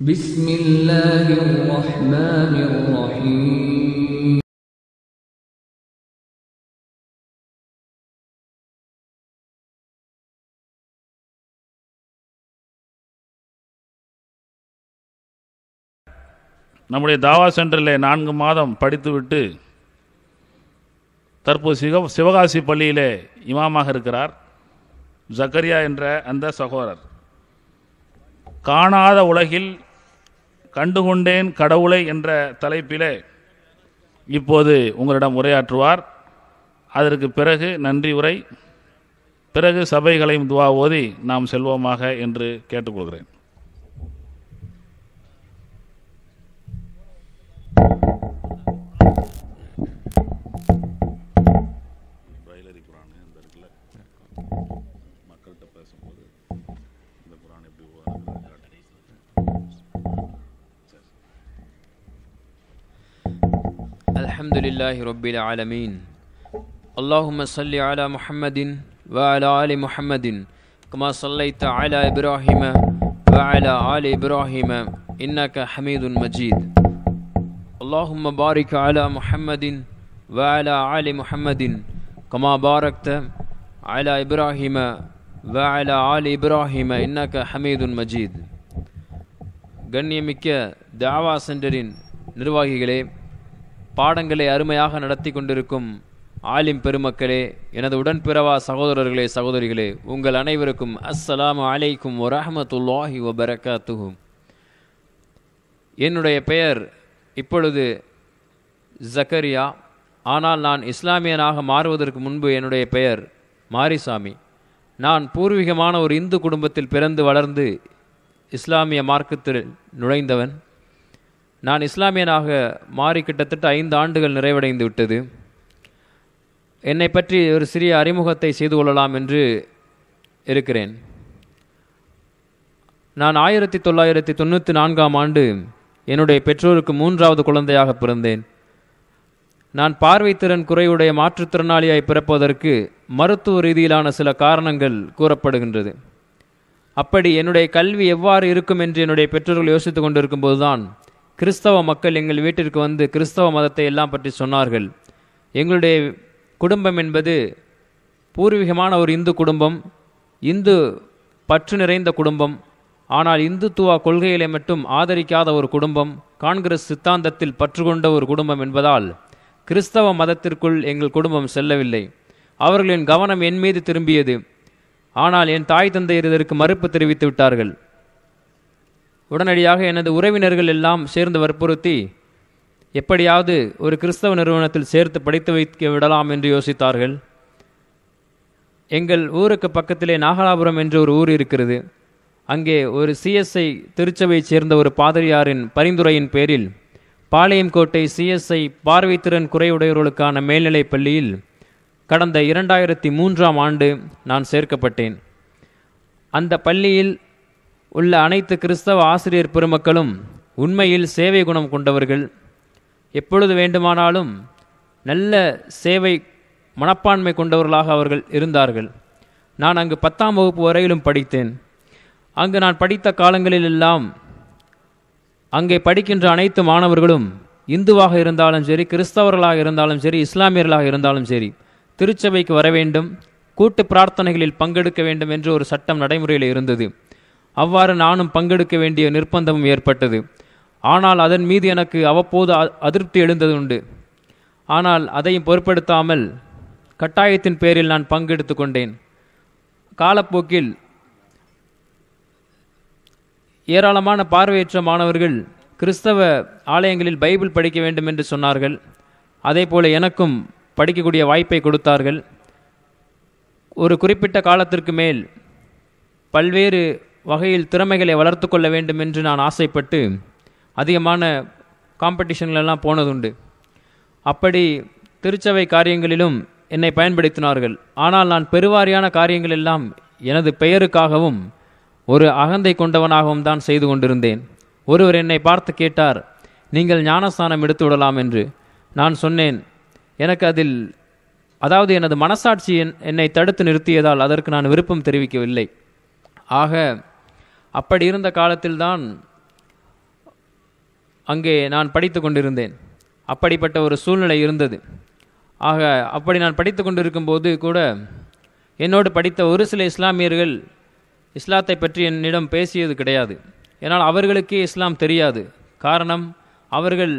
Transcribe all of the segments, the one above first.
بسم الله الرحمن الرحيم நம்முடைய தாவா சென்டரில் நான்கு மாதம் படித்துவிட்டு தற்போது சிவ சிவகாசி பள்ளியிலே இமாமாக இருக்கிறார் ஜக்கரியா என்ற அந்த சகோதரர் காணாத உலகில் கண்டுகொண்டேன் கடவுளை என்ற தலைப்பிலே இப்போது உங்களிடம் உரையாற்றுவார். அதற்கு பிறகு நன்றி உரை. பிறகு சபைகளையும் துவா ஓதி நாம் செல்வோமாக என்று கேட்டுக்கொள்கிறேன். لله رب العالمين اللهم صل على محمد وعلى آل محمد كما صليت على إبراهيم وعلى آل إبراهيم إنك حميد مجيد اللهم بارك على محمد وعلى آل محمد كما باركت على إبراهيم وعلى آل إبراهيم إنك حميد مجيد கண்ணியமிக்க தாவா சென்டரின் நிர்வாகிகளே பாடங்களை அருமையாக நடத்தி கொண்டிருக்கும் ஆலிம் பெருமக்களே எனது உடன்பிறவா சகோதரர்களே சகோதரிகளே உங்கள் அனைவருக்கும் அஸ்ஸலாமு அலைக்கும் வரஹமத்துல்லாஹி வபரகாத்துஹு. என்னுடைய பெயர் இப்பொழுது ஜக்கரியா. ஆனால் நான் இஸ்லாமியனாக மாறுவதற்கு முன்பு என்னுடைய பெயர் மாரிசாமி. நான் பூர்வீகமான ஒரு இந்து குடும்பத்தில் பிறந்து வளர்ந்து இஸ்லாமிய மார்க்கத்தில் நுழைந்தவன். நான் இஸ்லாமியனாக மாறி கிட்டத்தட்ட ஐந்து ஆண்டுகள் நிறைவடைந்து விட்டது. என்னை பற்றி ஒரு சிறிய அறிமுகத்தை செய்து கொள்ளலாம் என்று இருக்கிறேன். நான் ஆயிரத்தி தொள்ளாயிரத்தி தொண்ணூற்றி நான்காம் ஆண்டு என்னுடைய பெற்றோருக்கு மூன்றாவது குழந்தையாக பிறந்தேன். நான் பார்வைத்திறன் குறையுடைய மாற்றுத்திறனாளியாய் பிறப்பதற்கு மருத்துவ ரீதியிலான சில காரணங்கள் கூறப்படுகின்றது. அப்படி என்னுடைய கல்வி எவ்வாறு இருக்கும் என்று என்னுடைய பெற்றோர்கள் யோசித்துக் கொண்டிருக்கும் போதுதான் கிறிஸ்தவ மக்கள் எங்கள் வீட்டிற்கு வந்து கிறிஸ்தவ மதத்தை எல்லாம் பற்றி சொன்னார்கள். எங்களுடைய குடும்பம் என்பது பூர்வீகமான ஒரு இந்து குடும்பம் இந்து பற்று நிறைந்த குடும்பம் ஆனால் இந்துத்துவ கொள்கைகளை மட்டும் ஆதரிக்காத ஒரு குடும்பம் காங்கிரஸ் சித்தாந்தத்தில் பற்று கொண்ட ஒரு குடும்பம் என்பதால் கிறிஸ்தவ மதத்திற்குள் எங்கள் குடும்பம் செல்லவில்லை. அவர்களின் கவனம் என் மீது திரும்பியது. ஆனால் என் தாய் தந்தையர் இதற்கு மறுப்பு தெரிவித்து விட்டார்கள். உடனடியாக எனது உறவினர்கள் எல்லாம் சேர்ந்து வற்புறுத்தி எப்படியாவது ஒரு கிறிஸ்தவ நிறுவனத்தில் சேர்த்து படித்து வைக்க விடலாம் என்று யோசித்தார்கள். எங்கள் ஊருக்கு பக்கத்திலே நாகலாபுரம் என்று ஒரு ஊர் இருக்கிறது. அங்கே ஒரு சிஎஸ்ஐ திருச்சபையைச் சேர்ந்த ஒரு பாதிரியாரின் பரிந்துரையின் பேரில் பாளையங்கோட்டை சிஎஸ்ஐ பார்வைத்திறன் குறையுடையவர்களுக்கான மேல்நிலைப் பள்ளியில் கடந்த இரண்டாயிரத்தி மூன்றாம் ஆண்டு நான் சேர்க்கப்பட்டேன். அந்த பள்ளியில் உள்ள அனைத்து கிறிஸ்தவ ஆசிரியர் பெருமக்களும் உண்மையில் சேவை குணம் கொண்டவர்கள். எப்பொழுது வேண்டுமானாலும் நல்ல சேவை மனப்பான்மை கொண்டவர்களாக அவர்கள் இருந்தார்கள். நான் அங்கு பத்தாம் வகுப்பு வரையிலும் படித்தேன். அங்கு நான் படித்த காலங்களிலெல்லாம் அங்கே படிக்கின்ற அனைத்து மாணவர்களும் இந்துவாக இருந்தாலும் சரி கிறிஸ்தவர்களாக இருந்தாலும் சரி இஸ்லாமியர்களாக இருந்தாலும் சரி திருச்சபைக்கு வர வேண்டும் கூட்டு பிரார்த்தனைகளில் பங்கெடுக்க வேண்டும் என்று ஒரு சட்டம் நடைமுறையில் இருந்தது. அவ்வாறு நானும் பங்கெடுக்க வேண்டிய நிர்பந்தமும் ஏற்பட்டது. ஆனால் அதன் மீது எனக்கு அவ்வப்போது அ- அதிருப்தி எழுந்தது உண்டு ஆனால் அதையும் பொருட்படுத்தாமல் கட்டாயத்தின் பேரில் நான் பங்கெடுத்து கொண்டேன். காலப்போக்கில் ஏராளமான பார்வையற்ற மாணவர்கள் கிறிஸ்தவ ஆலயங்களில் பைபிள் படிக்க வேண்டும் என்று சொன்னார்கள். அதேபோல எனக்கும் படிக்கக்கூடிய வாய்ப்பை கொடுத்தார்கள். ஒரு குறிப்பிட்ட காலத்திற்கு மேல் பல்வேறு வகையில் திறமைகளை வளர்த்து கொள்ள வேண்டும் என்று நான் ஆசைப்பட்டு அதிகமான காம்படிஷன்களெல்லாம் போனதுண்டு. அப்படி திருச்சபை காரியங்களிலும் என்னை பயன்படுத்தினார்கள். ஆனால் நான் பெருவாரியான காரியங்களெல்லாம் எனது பெயருக்காகவும் ஒரு அகந்தை கொண்டவனாகவும் தான் செய்து கொண்டிருந்தேன். ஒருவர் என்னை பார்த்து கேட்டார் நீங்கள் ஞானஸ்தானம் எடுத்து விடலாம் என்று. நான் சொன்னேன் எனக்கு அதில் அதாவது எனது மனசாட்சி என்னை தடுத்து நிறுத்தியதால் அதற்கு நான் விருப்பம் தெரிவிக்கவில்லை. ஆக அப்படி இருந்த காலத்தில்தான் அங்கே நான் படித்து கொண்டிருந்தேன். அப்படிப்பட்ட ஒரு சூழ்நிலை இருந்தது. ஆக அப்படி நான் படித்து கொண்டிருக்கும் போது கூட என்னோடு படித்த ஒரு சில இஸ்லாமியர்கள் இஸ்லாத்தை பற்றி என்னிடம் பேசியது கிடையாது. ஏன்னால் அவர்களுக்கே இஸ்லாம் தெரியாது. காரணம் அவர்கள்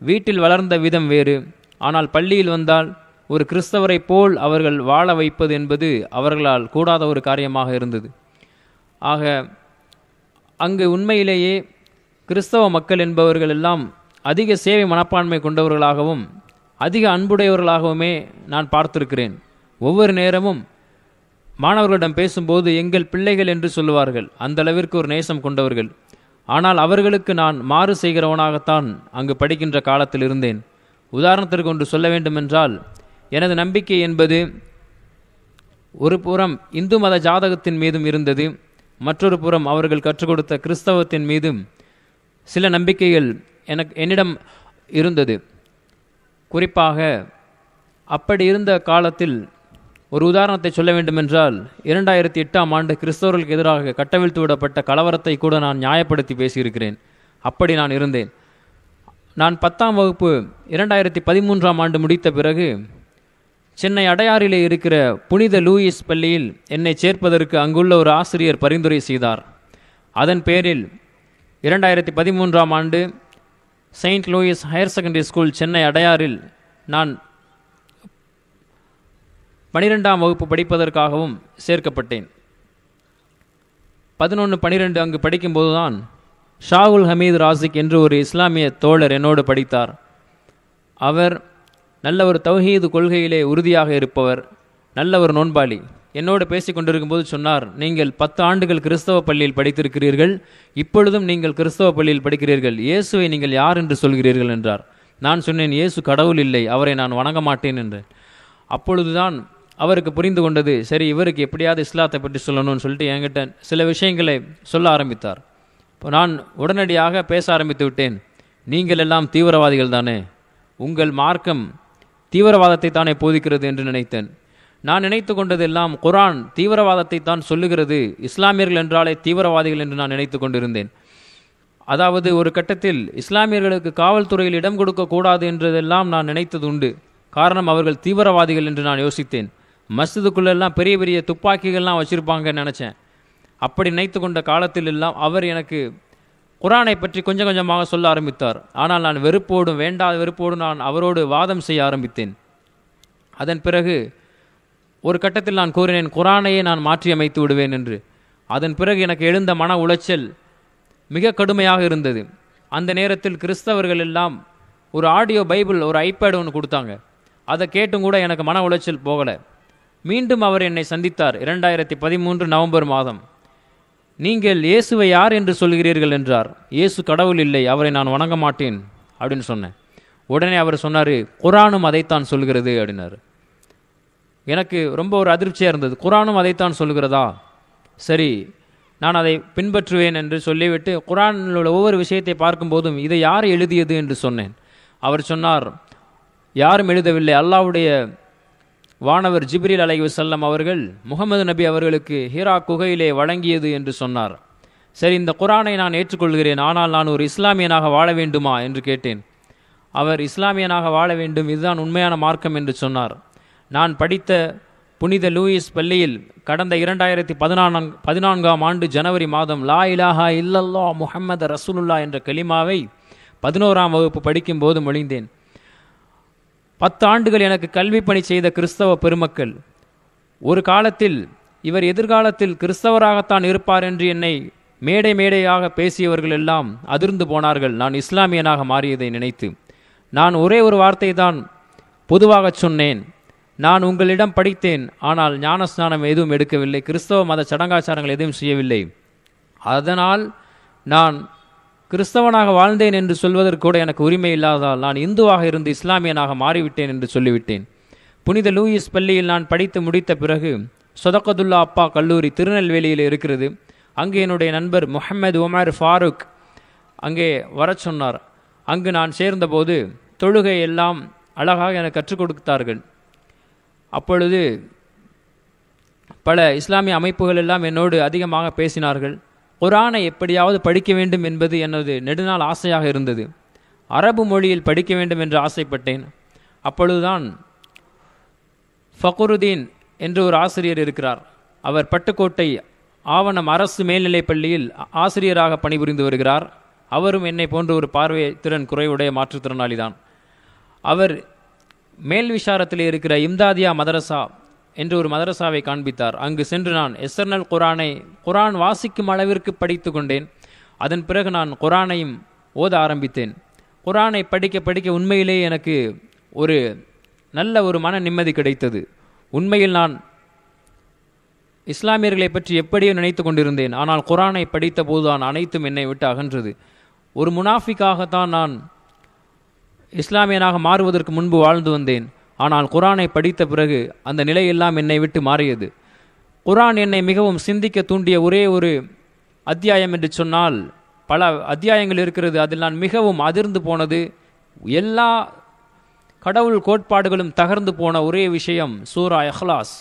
வீட்டில் வளர்ந்த விதம் வேறு. ஆனால் பள்ளியில் வந்தால் ஒரு கிறிஸ்தவரை போல் அவர்கள் வாழ வைப்பது என்பது அவர்களால் கூடாத ஒரு காரியமாக இருந்தது. ஆக அங்கு உண்மையிலேயே கிறிஸ்தவ மக்கள் என்பவர்கள் எல்லாம் அதிக சேவை மனப்பான்மை கொண்டவர்களாகவும் அதிக அன்புடையவர்களாகவுமே நான் பார்த்திருக்கிறேன். ஒவ்வொரு நேரமும் மாணவர்களிடம் பேசும்போது எங்கள் பிள்ளைகள் என்று சொல்லுவார்கள். அந்த அளவிற்கு ஒரு நேசம் கொண்டவர்கள். ஆனால் அவர்களுக்கு நான் மாறு செய்கிறவனாகத்தான் அங்கு படிக்கின்ற காலத்தில் இருந்தேன். உதாரணத்திற்கு ஒன்று சொல்ல வேண்டுமென்றால் எனது நம்பிக்கை என்பது ஒரு புறம் இந்து மத ஜாதகத்தின் மீதும் இருந்தது. மற்றொரு புறம் அவர்கள் கற்றுக் கொடுத்த கிறிஸ்தவத்தின் மீதும் சில நம்பிக்கைகள் எனக்கு என்னிடம் இருந்தது. குறிப்பாக அப்படி இருந்த காலத்தில் ஒரு உதாரணத்தை சொல்ல வேண்டுமென்றால் இரண்டாயிரத்தி எட்டாம் ஆண்டு கிறிஸ்தவர்களுக்கு எதிராக கட்டவிழ்த்து விடப்பட்ட கலவரத்தை கூட நான் நியாயப்படுத்தி பேசியிருக்கிறேன். அப்படி நான் இருந்தேன். நான் பத்தாம் வகுப்பு இரண்டாயிரத்தி பதிமூன்றாம் ஆண்டு முடித்த பிறகு சென்னை அடையாறிலே இருக்கிற புனித லூயிஸ் பள்ளியில் என்னை சேர்ப்பதற்கு அங்குள்ள ஒரு ஆசிரியர் பரிந்துரை செய்தார். அதன் பேரில் இரண்டாயிரத்தி பதிமூன்றாம் ஆண்டு Saint Louis Higher Secondary School Chennai அடையாறில் நான் பனிரெண்டாம் வகுப்பு படிப்பதற்காகவும் சேர்க்கப்பட்டேன். பதினொன்று பனிரெண்டு அங்கு படிக்கும்போதுதான் ஷாகுல் ஹமீது ராசிக் என்று ஒரு இஸ்லாமிய தோழர் என்னோடு படித்தார். அவர் நல்ல ஒரு தௌஹீது கொள்கையிலே உறுதியாக இருப்பவர் நல்ல ஒரு நோன்பாளி. என்னோடு பேசி கொண்டிருக்கும்போது சொன்னார் நீங்கள் பத்து ஆண்டுகள் கிறிஸ்தவ பள்ளியில் படித்திருக்கிறீர்கள் இப்பொழுதும் நீங்கள் கிறிஸ்தவ பள்ளியில் படிக்கிறீர்கள். இயேசுவை நீங்கள் யார் என்று சொல்கிறீர்கள்? என்றார். நான் சொன்னேன் இயேசு கடவுள் இல்லை அவரை நான் வணங்க மாட்டேன் என்றேன். அப்பொழுதுதான் அவருக்கு புரிந்து கொண்டது சரி இவருக்கு எப்படியாவது இஸ்லாத்தை பற்றி சொல்லணும்னு சொல்லிட்டு என்கிட்ட சில விஷயங்களை சொல்ல ஆரம்பித்தார். இப்போ நான் உடனடியாக பேச ஆரம்பித்து விட்டேன். நீங்கள் எல்லாம் தீவிரவாதிகள் தானே. உங்கள் மார்க்கம் தீவிரவாதத்தை தானே போதிக்கிறது என்று நினைத்தேன். நான் நினைத்து கொண்டதெல்லாம் குரான் தீவிரவாதத்தை தான் சொல்லுகிறது. இஸ்லாமியர்கள் என்றாலே தீவிரவாதிகள் என்று நான் நினைத்து கொண்டிருந்தேன். அதாவது ஒரு கட்டத்தில் இஸ்லாமியர்களுக்கு காவல்துறையில் இடம் கொடுக்கக்கூடாது என்றதெல்லாம் நான் நினைத்தது உண்டு. காரணம் அவர்கள் தீவிரவாதிகள் என்று நான் யோசித்தேன். மஸ்ஜிதுக்குள்ளெல்லாம் பெரிய பெரிய துப்பாக்கிகள்லாம் வச்சுருப்பாங்கன்னு நினச்சேன். அப்படி நினைத்து கொண்ட காலத்தில் எல்லாம் அவர் எனக்கு குரானை பற்றி கொஞ்சம் கொஞ்சமாக சொல்ல ஆரம்பித்தார். ஆனால் நான் வெறுப்போடும் வேண்டாத வெறுப்போடும் நான் அவரோடு வாதம் செய்ய ஆரம்பித்தேன். அதன் பிறகு ஒரு கட்டத்தில் நான் கூறினேன் குரானையே நான் மாற்றி அமைத்து விடுவேன் என்று. அதன் பிறகு எனக்கு எழுந்த மன உளைச்சல் மிக கடுமையாக இருந்தது. அந்த நேரத்தில் கிறிஸ்தவர்கள் எல்லாம் ஒரு ஆடியோ பைபிள் ஒரு ஐபேடு ஒன்று கொடுத்தாங்க. அதை கேட்டும் கூட எனக்கு மன உளைச்சல் போகலை. மீண்டும் அவர் என்னை சந்தித்தார் இரண்டாயிரத்தி பதிமூன்று நவம்பர் மாதம். நீங்கள் இயேசுவை யார் என்று சொல்கிறீர்கள் என்றார். இயேசு கடவுள் இல்லை அவரை நான் வணங்க மாட்டேன் அப்படின்னு சொன்னேன். உடனே அவர் சொன்னார் குரானும் அதைத்தான் சொல்கிறது அப்படின்னாரு. எனக்கு ரொம்ப ஒரு அதிர்ச்சியாக இருந்தது. குரானும் அதைத்தான் சொல்கிறதா? சரி நான் அதை பின்பற்றுவேன் என்று சொல்லிவிட்டு குரானில் உள்ள ஒவ்வொரு விஷயத்தை பார்க்கும்போதும் இதை யார் எழுதியது? என்று சொன்னேன். அவர் சொன்னார் யாரும் எழுதவில்லை. அல்லாவுடைய வானவர் ஜிப்ரில் அலை வசல்லம் அவர்கள் முகமது நபி அவர்களுக்கு ஹீரா குகையிலே வழங்கியது என்று சொன்னார். சரி இந்த குரானை நான் ஏற்றுக்கொள்கிறேன் ஆனால் நான் ஒரு இஸ்லாமியனாக வாழ வேண்டுமா என்று கேட்டேன். அவர் இஸ்லாமியனாக வாழ வேண்டும் இதுதான் உண்மையான மார்க்கம் என்று சொன்னார். நான் படித்த புனித லூயிஸ் பள்ளியில் கடந்த இரண்டாயிரத்தி பதினான்கு பதினான்காம் ஆண்டு ஜனவரி மாதம் லா இலாஹா இல்லல்லா முஹம்மது ரசூலுல்லா என்ற கலிமாவை பதினோராம் வகுப்பு படிக்கும்போது மொழிந்தேன். பத்து ஆண்டுகள் எனக்கு கல்வி பணி செய்த கிறிஸ்தவ பெருமக்கள் ஒரு காலத்தில் இவர் எதிர்காலத்தில் கிறிஸ்தவராகத்தான் இருப்பார் என்று என்னை மேடை மேடையாக பேசியவர்கள் எல்லாம் அதிர்ந்து போனார்கள். நான் இஸ்லாமியனாக மாறியதை நினைத்து நான் ஒரே ஒரு வார்த்தை தான் பொதுவாகச் சொன்னேன். நான் உங்களிடம் படித்தேன் ஆனால் ஞானஸ்நானம் எதுவும் எடுக்கவில்லை. கிறிஸ்தவ மத சடங்காச்சாரங்கள் எதுவும் செய்யவில்லை. அதனால் நான் கிறிஸ்தவனாக வாழ்ந்தேன் என்று சொல்வதற்கு கூட எனக்கு உரிமை இல்லாததால் நான் இந்துவாக இருந்து இஸ்லாமியனாக மாறிவிட்டேன் என்று சொல்லிவிட்டேன். புனித லூயிஸ் பள்ளியில் நான் படித்து முடித்த பிறகு சொதக்கதுல்லா அப்பா கல்லூரி திருநெல்வேலியில் இருக்கிறது. அங்கு என்னுடைய நண்பர் முஹம்மது உமர் ஃபாரூக் அங்கே வரச் சொன்னார். அங்கு நான் சேர்ந்தபோது தொழுகை எல்லாம் அழகாக எனக்கு கற்றுக் கொடுத்தார்கள். அப்பொழுது பல இஸ்லாமிய அமைப்புகள் எல்லாம் என்னோடு அதிகமாக பேசினார்கள். குரானை எப்படியாவது படிக்க வேண்டும் என்பது எனது நெடுநாள் ஆசையாக இருந்தது. அரபு மொழியில் படிக்க வேண்டும் என்று ஆசைப்பட்டேன். அப்பொழுதுதான் ஃபகுருதீன் என்று ஒரு ஆசிரியர் இருக்கிறார். அவர் பட்டுக்கோட்டை ஆவணம் அரசு மேல்நிலைப் பள்ளியில் ஆசிரியராக பணிபுரிந்து வருகிறார். அவரும் என்னை போன்ற ஒரு பார்வை திறன் குறைவுடைய மாற்றுத்திறனாளிதான் அவர் மேல் விசாரத்தில் இருக்கிற இம்தாதியா மதரசா என்று ஒரு மதரசாவை காண்பித்தார். அங்கு சென்று நான் எஸ்எர்னல் குரானை குரான் வாசிக்கும் அளவிற்கு படித்து கொண்டேன். அதன் பிறகு நான் குரானையும் ஓத ஆரம்பித்தேன். குரானை படிக்க படிக்க உண்மையிலேயே எனக்கு ஒரு நல்ல ஒரு மன நிம்மதி கிடைத்தது. உண்மையில் நான் இஸ்லாமியர்களை பற்றி எப்படியோ நினைத்து கொண்டிருந்தேன். ஆனால் குரானை படித்த போதுதான் அனைத்தும் என்னை விட்டு அகன்றது. ஒரு முனாஃபிக்காகத்தான் நான் இஸ்லாமியனாக மாறுவதற்கு முன்பு வாழ்ந்து வந்தேன். ஆனால் குரானை படித்த பிறகு அந்த நிலையெல்லாம் என்னை விட்டு மாறியது. குரான் என்னை மிகவும் சிந்திக்க தூண்டிய ஒரே ஒரு அத்தியாயம் என்று சொன்னால் பல அத்தியாயங்கள் இருக்கிறது. அதில் நான் மிகவும் அதிர்ந்து போனது. எல்லா கடவுள் கோட்பாடுகளும் தகர்ந்து போன ஒரே விஷயம் சூரா அஹ்லாஸ்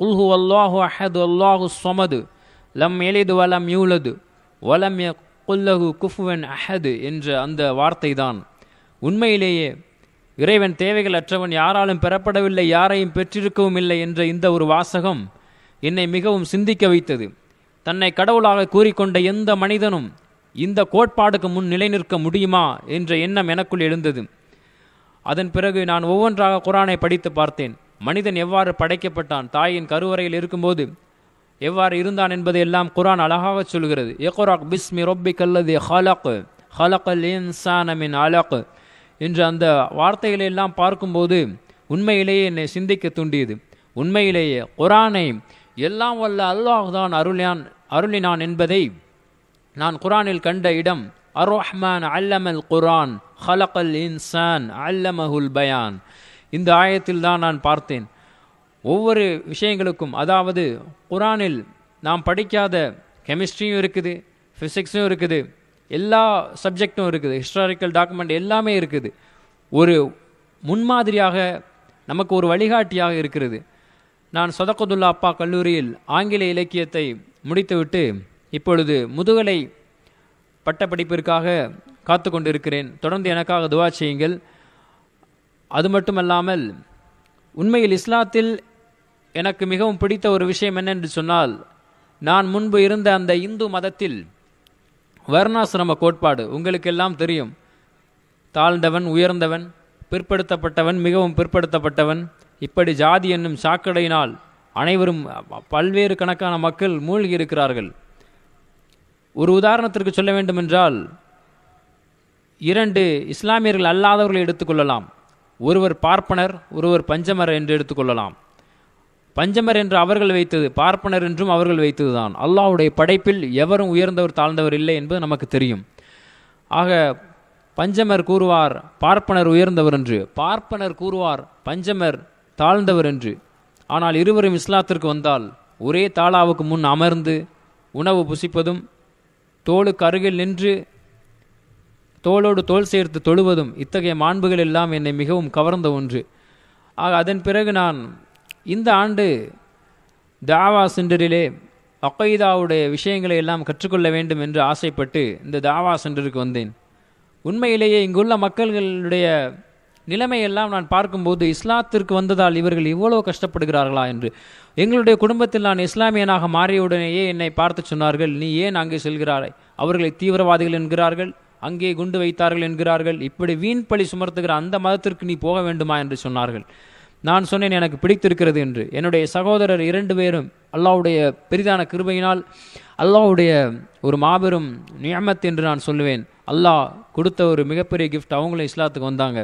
உல்ஹு அல்லாஹு அஹது அல்லாஹு சொமது லம் எலிது வலம் யூலது. வலம் குல்லஹு குஃபுவன் அஹது என்ற அந்த வார்த்தை தான் உண்மையிலேயே இறைவன் தேவைகள் அற்றவன் யாராலும் பெறப்படவில்லை யாரையும் பெற்றிருக்கவும் இல்லை என்ற இந்த ஒரு வாசகம் என்னை மிகவும் சிந்திக்க வைத்தது. தன்னை கடவுளாக கூறிக்கொண்ட எந்த மனிதனும் இந்த கோட்பாடுக்கு முன் நிலை நிற்க முடியுமா என்ற எண்ணம் எனக்குள் எழுந்தது. அதன் பிறகு நான் ஒவ்வொன்றாக குரானை படித்து பார்த்தேன். மனிதன் எவ்வாறு படைக்கப்பட்டான் தாயின் கருவறையில் இருக்கும்போது எவ்வாறு இருந்தான் என்பதை எல்லாம் குரான் அழகாக சொல்கிறது. எக்ராக் பிஸ்மி ரொப்பி கல்லது ஹலக் ஹலக் இன்சானமின் அலக். என்று அந்த வார்த்தைகளை எல்லாம் பார்க்கும்போது உண்மையிலேயே என்னை சிந்திக்க தூண்டியது. உண்மையிலேயே குரானை எல்லாம் வல்ல அல்லாஹ் தான் அருளினான் அருளினான் என்பதை நான் குரானில் கண்ட இடம் அர்ரஹ்மான் அல்லமல் குரான் ஹலக்கல் இன்சான் அல்லமஹுல் பயான். இந்த ஆயத்தில் தான் நான் பார்த்தேன். ஒவ்வொரு விஷயங்களுக்கும் அதாவது குரானில் நாம் படிக்காத கெமிஸ்ட்ரியும் இருக்குது ஃபிசிக்ஸும் இருக்குது எல்லா சப்ஜெக்டும் இருக்குது. ஹிஸ்டாரிக்கல் டாக்குமெண்ட் எல்லாமே இருக்குது. ஒரு முன்மாதிரியாக நமக்கு ஒரு வழிகாட்டியாக இருக்கிறது. நான் சொதக்கதுல்லா அப்பா கல்லூரியில் ஆங்கில இலக்கியத்தை முடித்துவிட்டு இப்பொழுது முதுகலை பட்டப்படிப்பிற்காக காத்து கொண்டிருக்கிறேன். தொடர்ந்து எனக்காக துவா செய்யுங்கள். அது மட்டுமல்லாமல் உண்மையில் இஸ்லாத்தில் எனக்கு மிகவும் பிடித்த ஒரு விஷயம் என்னென்று சொன்னால் நான் முன்பு இருந்த அந்த இந்து மதத்தில் வர்ணாசிரம கோட்பாடு உங்களுக்கெல்லாம் தெரியும். தாழ்ந்தவன் உயர்ந்தவன் பிற்படுத்தப்பட்டவன் மிகவும் பிற்படுத்தப்பட்டவன் இப்படி ஜாதி என்னும் சாக்கடையினால் அனைவரும் பல்வேறு கணக்கான மக்கள் மூழ்கி இருக்கிறார்கள். ஒரு உதாரணத்திற்கு சொல்ல வேண்டுமென்றால் இரண்டு இஸ்லாமியர்கள் அல்லாதவர்களை எடுத்துக்கொள்ளலாம் ஒருவர் பார்ப்பனர் ஒருவர் பஞ்சமர் என்று எடுத்துக்கொள்ளலாம் பஞ்சமர் என்று அவர்கள் வைத்தது பார்ப்பனர் என்றும் அவர்கள் வைத்ததுதான். அல்லாஹ்வுடைய படைப்பில் எவரும் உயர்ந்தவர் தாழ்ந்தவர் இல்லை என்பது நமக்கு தெரியும். ஆக பஞ்சமர் கூறுவார் பார்ப்பனர் உயர்ந்தவர் என்று. பார்ப்பனர் கூறுவார் பஞ்சமர் தாழ்ந்தவர் என்று. ஆனால் இருவரும் இஸ்லாத்திற்கு வந்தால் ஒரே தாளாவுக்கு முன் அமர்ந்து உணவு புசிப்பதும் தோளுக்கு அருகில் நின்று தோளோடு தோல் சேர்த்து தொழுவதும் இத்தகைய மாண்புகள் எல்லாம் என்னை மிகவும் கவர்ந்த ஒன்று. ஆக அதன் பிறகு நான் இந்த ஆண்டு தாவா சென்டரிலே அக்கைதாவுடைய விஷயங்களை எல்லாம் கற்றுக்கொள்ள வேண்டும் என்று ஆசைப்பட்டு இந்த தாவா சென்டருக்கு வந்தேன். உண்மையிலேயே இங்குள்ள மக்களுடைய நிலைமையெல்லாம் நான் பார்க்கும்போது இஸ்லாத்திற்கு வந்ததால் இவர்கள் இவ்வளோ கஷ்டப்படுகிறார்களா என்று. எங்களுடைய குடும்பத்தில் நான் இஸ்லாமியனாக மாறியவுடனேயே என்னை பார்த்து சொன்னார்கள் நீ ஏன் அங்கே செல்கிறாய்? அவர்களை தீவிரவாதிகள் என்கிறார்கள் அங்கே குண்டு வைத்தார்கள் என்கிறார்கள் இப்படி வீண் பழி சுமர்த்துகிற அந்த மதத்திற்கு நீ போக வேண்டுமா? என்று சொன்னார்கள். நான் சொன்னேன் எனக்கு பிடித்திருக்கிறது என்று. என்னுடைய சகோதரர் இரண்டு பேரும் அல்லாவுடைய பெரிதான கிருபையினால் அல்லாஹ்வுடைய ஒரு மாபெரும் நியமத் என்று நான் சொல்லுவேன். அல்லாஹ் கொடுத்த ஒரு மிகப்பெரிய கிஃப்ட் அவங்களும் இஸ்லாத்துக்கு வந்தாங்க.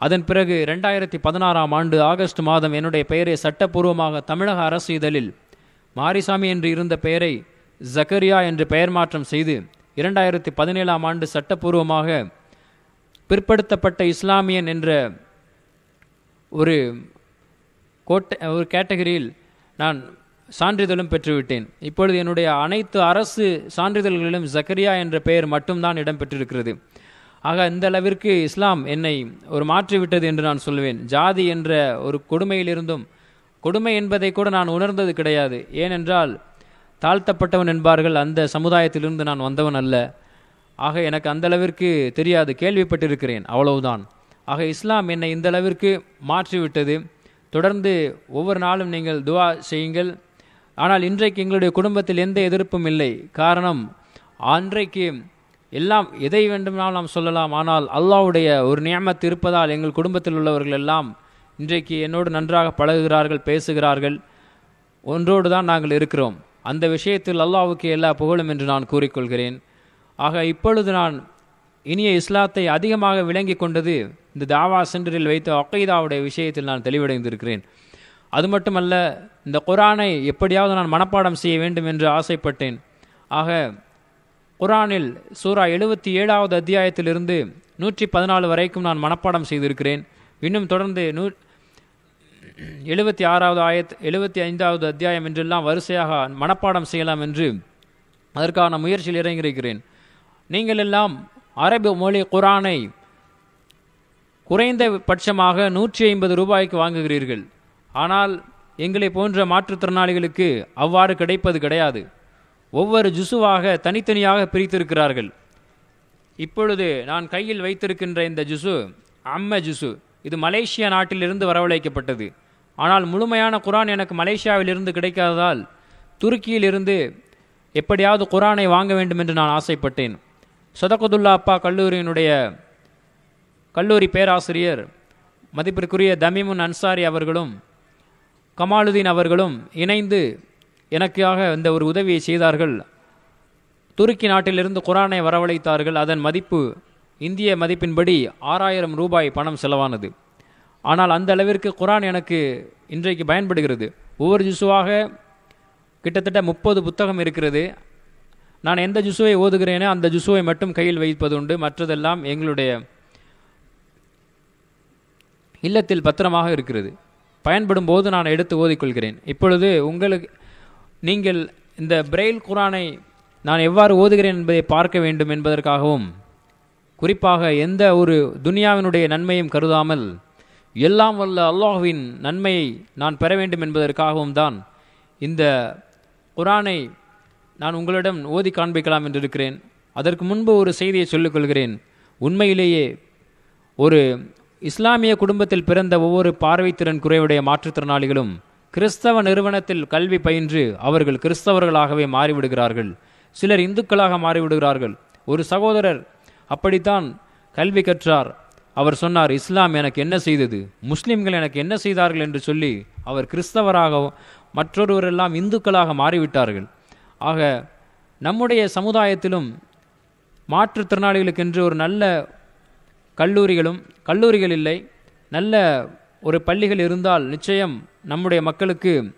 அதன் பிறகு ரெண்டாயிரத்தி பதினாறாம் ஆண்டு ஆகஸ்ட் மாதம் என்னுடைய பெயரை சட்டப்பூர்வமாக தமிழக அரசு இதழில் மாரிசாமி என்று இருந்த பெயரை ஜக்கரியா என்று பெயர் மாற்றம் செய்து இரண்டாயிரத்தி பதினேழாம் ஆண்டு சட்டப்பூர்வமாக பிற்படுத்தப்பட்ட இஸ்லாமியன் என்ற ஒரு கோட்டை ஒரு கேட்டகரியில் நான் சான்றிதழும் பெற்றுவிட்டேன். இப்பொழுது என்னுடைய அனைத்து அரசு சான்றிதழ்களிலும் ஜக்கரியா என்ற பெயர் மட்டும்தான் இடம்பெற்றிருக்கிறது. ஆக இந்த அளவிற்கு இஸ்லாம் என்னை ஒரு மாற்றிவிட்டது என்று நான் சொல்லுவேன் ஜாதி என்ற ஒரு கொடுமையிலிருந்தும் கொடுமை என்பதை கூட நான் உணர்ந்தது கிடையாது. ஏனென்றால் தாழ்த்தப்பட்டவன் என்பார்கள் அந்த சமுதாயத்திலிருந்து நான் வந்தவன் அல்ல. ஆக எனக்கு அந்தளவிற்கு தெரியாது கேள்விப்பட்டிருக்கிறேன். அவ்வளவுதான். ஆக இஸ்லாம் என்னை இந்த அளவிற்கு மாற்றிவிட்டது. தொடர்ந்து ஒவ்வொரு நாளும் நீங்கள் துவா செய்யுங்கள். ஆனால் இன்றைக்கு எங்களுடைய குடும்பத்தில் எந்த எதிர்ப்பும் இல்லை. காரணம் அன்றைக்கு எல்லாம் எதை வேண்டுமானாலும் நாம் சொல்லலாம். ஆனால் அல்லாஹ்வுடைய ஒரு நியமத்து இருப்பதால் எங்கள் குடும்பத்தில் உள்ளவர்கள் எல்லாம் இன்றைக்கு என்னோடு நன்றாக பழகுகிறார்கள் பேசுகிறார்கள். ஒன்றோடு தான் நாங்கள் இருக்கிறோம். அந்த விஷயத்தில் அல்லாவுக்கு எல்லா புகழும் என்று நான் கூறிக்கொள்கிறேன். ஆக இப்பொழுது நான் இனிய இஸ்லாத்தை அதிகமாக விளங்கி கொண்டது இந்த தாவா சென்டரில் வைத்த அக்கைதாவுடைய விஷயத்தில் நான் தெளிவடைந்திருக்கிறேன். அது மட்டுமல்ல இந்த குரானை எப்படியாவது நான் மனப்பாடம் செய்ய வேண்டும் என்று ஆசைப்பட்டேன். ஆக குரானில் சூரா எழுபத்தி ஏழாவது அத்தியாயத்திலிருந்து நூற்றி பதினாலு வரைக்கும் நான் மனப்பாடம் செய்திருக்கிறேன். இன்னும் தொடர்ந்து நூ எழுபத்தி ஆறாவது ஆயத் எழுபத்தி ஐந்தாவது அத்தியாயம் என்றெல்லாம் வரிசையாக மனப்பாடம் செய்யலாம் என்று அதற்கான முயற்சியில் இறங்கியிருக்கிறேன். நீங்கள் எல்லாம் அரபு மொழி குரானை குறைந்த பட்சமாக நூற்றி ஐம்பது ரூபாய்க்கு வாங்குகிறீர்கள். ஆனால் எங்களை போன்ற மாற்றுத்திறனாளிகளுக்கு அவ்வாறு கிடைப்பது கிடையாது. ஒவ்வொரு ஜுசுவாக தனித்தனியாக பிரித்திருக்கிறார்கள். இப்பொழுது நான் கையில் வைத்திருக்கின்ற இந்த ஜுசு அம்ம ஜுசு இது மலேசியா நாட்டிலிருந்து வரவழைக்கப்பட்டது. ஆனால் முழுமையான குரான் எனக்கு மலேசியாவிலிருந்து கிடைக்காததால் துருக்கியிலிருந்து எப்படியாவது குரானை வாங்க வேண்டும் என்று நான் ஆசைப்பட்டேன். சொதகதுல்லா அப்பா கல்லூரியினுடைய கல்லூரி பேராசிரியர் மதிப்பிற்குரிய தமிமுன் அன்சாரி அவர்களும் கமாலுதீன் அவர்களும் இணைந்து எனக்காக இந்த ஒரு உதவியை செய்தார்கள். துருக்கி நாட்டிலிருந்து குரானை வரவழைத்தார்கள். அதன் மதிப்பு இந்திய மதிப்பின்படி ஆறாயிரம் ரூபாய் பணம் செலவானது. ஆனால் அந்த அளவிற்கு குரான் எனக்கு இன்றைக்கு பயன்படுகிறது. ஒவ்வொரு ஜுசுவாக கிட்டத்தட்ட முப்பது புத்தகம் இருக்கிறது. நான் எந்த ஜுசுவை ஓதுகிறேனோ அந்த ஜுசுவை மட்டும் கையில் வைப்பது உண்டு மற்றதெல்லாம் எங்களுடைய இல்லத்தில் பத்திரமாக இருக்கிறது. பயன்படும் போது நான் எடுத்து ஓதிக்கொள்கிறேன். இப்பொழுது உங்களுக்கு நீங்கள் இந்த பிரெயில் குரானை நான் எவ்வாறு ஓதுகிறேன் என்பதை பார்க்க வேண்டும் என்பதற்காகவும் குறிப்பாக எந்த ஒரு துனியாவினுடைய நன்மையும் கருதாமல் எல்லாம் வல்ல அல்லாஹுவின் நன்மையை நான் பெற வேண்டும் என்பதற்காகவும் தான் இந்த குரானை நான் உங்களிடம் ஓதி காண்பிக்கலாம் என்று இருக்கிறேன் அதற்கு முன்பு ஒரு செய்தியை சொல்லிக்கொள்கிறேன் உண்மையிலேயே ஒரு இஸ்லாமிய குடும்பத்தில் பிறந்த ஒவ்வொரு பார்வைத்திறன் குறைவுடைய மாற்றுத்திறனாளிகளும் கிறிஸ்தவ நிறுவனத்தில் கல்வி பயின்று அவர்கள் கிறிஸ்தவர்களாகவே மாறிவிடுகிறார்கள். சிலர் இந்துக்களாக மாறிவிடுகிறார்கள். ஒரு சகோதரர் அப்படித்தான் கல்வி கற்றார். அவர் சொன்னார் இஸ்லாம் எனக்கு என்ன செய்தது? முஸ்லிம்கள் எனக்கு என்ன செய்தார்கள்? என்று சொல்லி அவர் கிறிஸ்தவராக மற்றொருவரெல்லாம் இந்துக்களாக மாறிவிட்டார்கள். ஆக நம்முடைய சமுதாயத்திலும் மாற்றுத்திறனாளிகளுக்கென்று ஒரு நல்ல கல்லூரிகளும் கல்லூரிகள் இல்லை. நல்ல ஒரு பள்ளிகள் இருந்தால் நிச்சயம் நம்முடைய மக்களுக்கு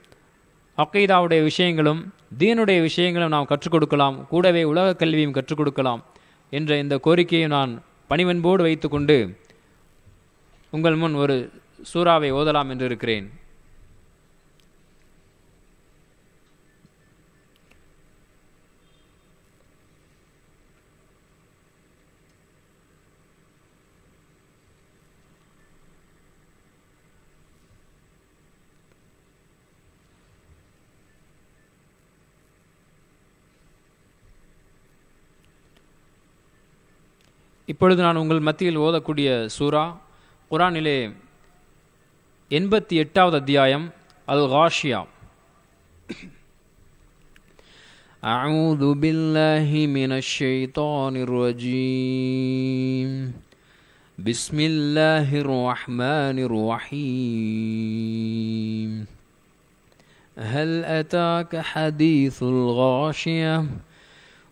அக்கைதாவுடைய விஷயங்களும் தீனுடைய விஷயங்களும் நாம் கற்றுக் கொடுக்கலாம். கூடவே உலக கல்வியும் கற்றுக் கொடுக்கலாம் என்ற இந்த கோரிக்கையை நான் பணிவன்போடு வைத்துக்கொண்டு உங்கள் முன் ஒரு சூறாவை ஓதலாம் என்று இருக்கிறேன். இப்பொழுது நான் உங்கள் மத்தியில் ஓதக்கூடிய சூரா குரானிலே எண்பத்தி எட்டாவது அத்தியாயம் அல் காஷியா أعوذ بالله من الشيطان الرجيم بسم الله الرحمن الرحيم هل أتاك حديث الغاشية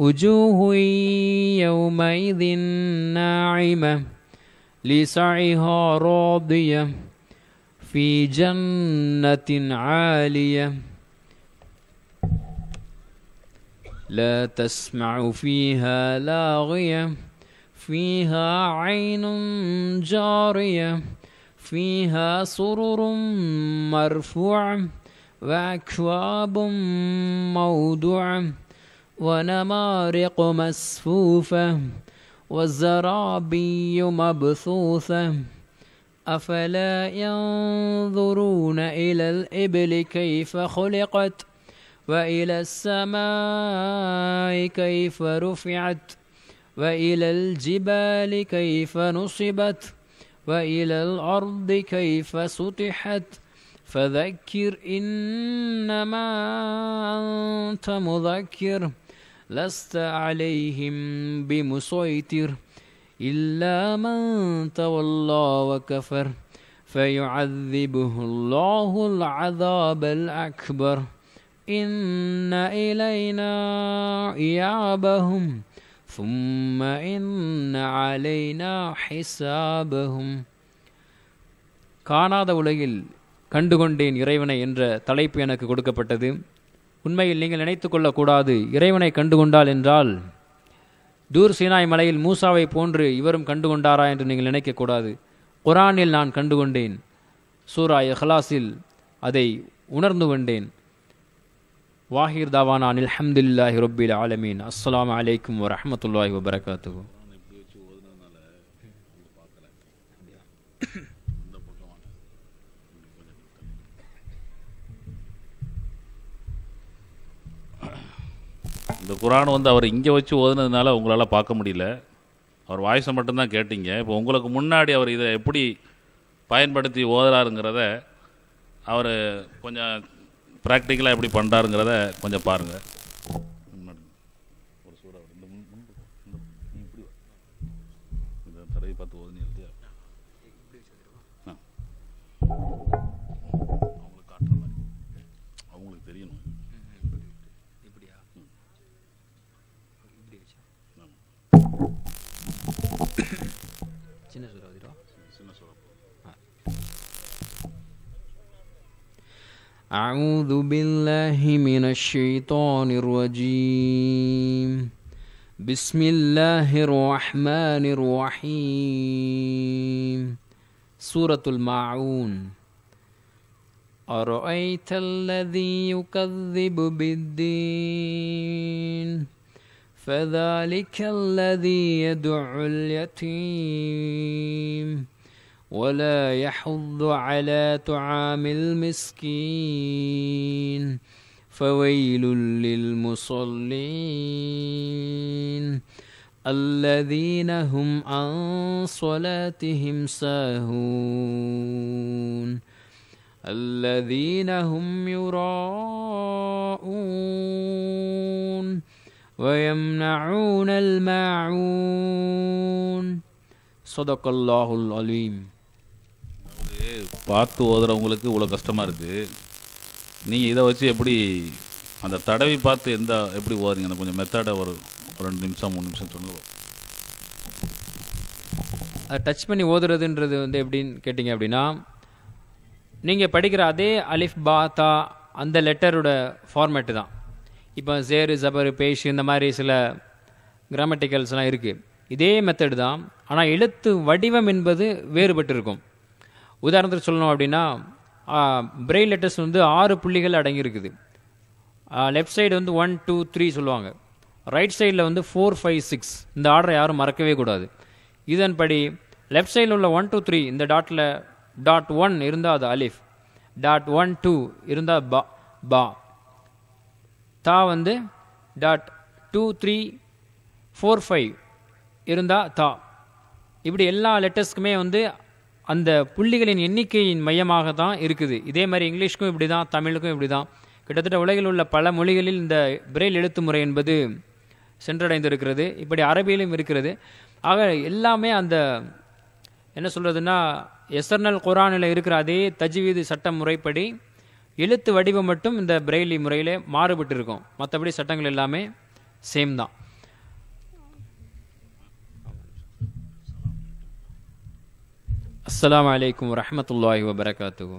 وجوه يومئذ ناعمة لسعيها راضية في جنة عالية. لا تسمع فيها لاغية فيها عين جارية فيها سرر مرفوع وأكواب موضوع ونمارق مسفوفة والزرابي مبثوثة. أفلا ينظرون إلى الإبل كيف خلقت وإلى السماء كيف رفعت وإلى الجبال كيف نصبت وإلى الأرض كيف سطحت. فذكر إنما أنت مذكر. لست عليهم بمسيطر إلا من تولى وكفر فيعذبه الله العذاب الأكبر إن إلينا إيابهم ثم إن علينا حسابهم காணாத உலகில் கண்டுகொண்டேன் இறைவனை என்ற தலைப்பு எனக்கு கொடுக்கப்பட்டது உண்மையில் நீங்கள் நினைத்து கொள்ளக்கூடாது. இறைவனை கண்டுகொண்டால் என்றால் தூர் சீனாய் மலையில் மூசாவை போன்று இவரும் கண்டுகொண்டாரா என்று நீங்கள் நினைக்கக்கூடாது. குரானில் நான் கண்டுகொண்டேன். சூரா இஹ்லாஸில் அதை உணர்ந்து கொண்டேன். வாஹிர் தாவானான் அல்ஹம்துலில்லாஹி ரொபில் ஆலமீன். அஸ்லாம் அலைக்கும் வரஹ்மத்துல்லாஹி வபரகாத்துஹு. இந்த குரான் வந்து அவர் இங்கே வச்சு ஓதுனதுனால உங்களால் பார்க்க முடியல. அவர் வாய்ஸை மட்டும்தான் கேட்டீங்க. இப்போ உங்களுக்கு முன்னாடி அவர் இதை எப்படி பயன்படுத்தி ஓதுறாருங்கிறத அவர் கொஞ்சம் ப்ராக்டிக்கலாக எப்படி பண்ணுறாருங்கிறத கொஞ்சம் பாருங்கள் أعوذ بالله من الشيطان الرجيم. بسم الله الرحمن الرحيم. سورة الماعون. أرأيت الذي يكذب بالدين؟ فذلك الذي يدع اليتيم. ولا يحض على طعام المسكين فويل للمصلين الذين هم عن صلاتهم ساهون الذين هم يراءون ويمنعون الماعون صدق الله العليم பார்த்து ஓதுறவங்களுக்கு இவ்வளோ கஷ்டமாக இருக்குது நீங்கள் இதை வச்சு எப்படி அந்த தடவி பார்த்து எந்த எப்படி ஓதுறீங்க? கொஞ்சம் மெத்தடை ஒரு ஒரு ரெண்டு நிமிஷம் மூணு நிமிஷம் சொல்லுவோம் அதை டச் பண்ணி ஓதுறதுன்றது வந்து எப்படின்னு கேட்டிங்க அப்படின்னா நீங்கள் படிக்கிற அதே அலிஃப் பா தா அந்த லெட்டரோட ஃபார்மேட்டு தான். இப்போ சேரு ஜபரு பேஷ் இந்த மாதிரி சில கிராமட்டிக்கல்ஸ்லாம் இருக்குது இதே மெத்தடு தான். ஆனால் எழுத்து வடிவம் என்பது வேறுபட்டு இருக்கும் உதாரணத்துக்கு சொல்லணும் அப்படின்னா பிரெயில் லெட்டர்ஸ் வந்து ஆறு புள்ளிகள் அடங்கியிருக்குது. லெஃப்ட் சைடு வந்து ஒன் டூ த்ரீ சொல்லுவாங்க. ரைட் சைடில் வந்து ஃபோர் ஃபைவ் சிக்ஸ் இந்த ஆர்டரை யாரும் மறக்கவே கூடாது. இதன்படி லெஃப்ட் சைடில் உள்ள ஒன் டூ த்ரீ இந்த டாட்டில் டாட் ஒன் இருந்தால் அது அலிஃப் டாட் ஒன் டூ இருந்தால் பா பா தா வந்து dot two three four five இருந்தால் தா. இப்படி எல்லா லெட்டர்ஸ்க்குமே வந்து அந்த புள்ளிகளின் எண்ணிக்கையின் மையமாக தான் இருக்குது. இதே மாதிரி இங்கிலீஷ்க்கும் இப்படி தான் தமிழுக்கும் இப்படி தான் கிட்டத்தட்ட உலகில் உள்ள பல மொழிகளில் இந்த பிரெயில் எழுத்து முறை என்பது சென்றடைந்திருக்கிறது. இப்படி அரபியிலும் இருக்கிறது. ஆக எல்லாமே அந்த என்ன சொல்கிறதுன்னா எஸ்எர்னல் குரானில் இருக்கிற அதே தஜ்வீது சட்ட முறைப்படி எழுத்து வடிவம் மட்டும் இந்த பிரெய்லி முறையிலே மாறுபட்டு இருக்கும் மற்றபடி சட்டங்கள் எல்லாமே சேம் தான். அஸ்ஸலாமு அலைக்கும் வரஹ்மத்துல்லாஹி வபரகாத்துஹு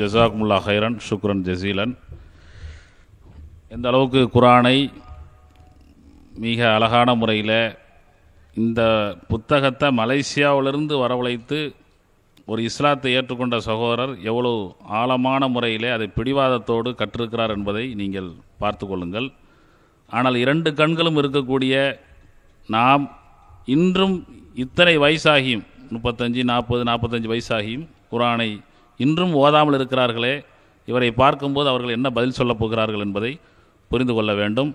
ஜசாக்முல்லா ஹைரன் சுக்ரன் ஜசீலன் எந்த அளவுக்கு குரானை மிக அழகான முறையில் இந்த புத்தகத்தை மலேசியாவிலிருந்து வரவழைத்து ஒரு இஸ்லாத்தை ஏற்றுக்கொண்ட சகோதரர் எவ்வளவு ஆழமான முறையிலே அதை பிடிவாதத்தோடு கற்றிருக்கிறார் என்பதை நீங்கள் பார்த்து கொள்ளுங்கள். ஆனால் இரண்டு கண்களும் இருக்கக்கூடிய நாம் இன்றும் இத்தனை வயசாகியும் முப்பத்தஞ்சு நாற்பது நாற்பத்தஞ்சு வயசாகியும் குரானை இன்றும் ஓதாமல் இருக்கிறார்களே இவரை பார்க்கும்போது அவர்கள் என்ன பதில் சொல்லப் போகிறார்கள் என்பதை புரிந்து கொள்ள வேண்டும்.